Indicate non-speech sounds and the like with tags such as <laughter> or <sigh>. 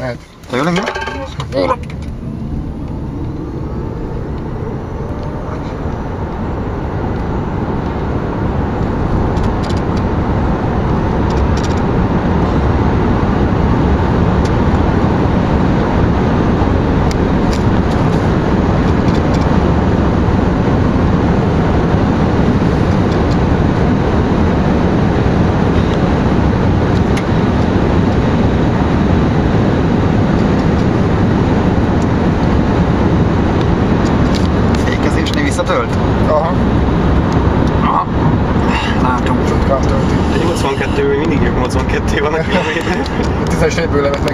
哎，加油了没？82 még mindig 82 van a <laughs> kilométer. A 10-es évből levett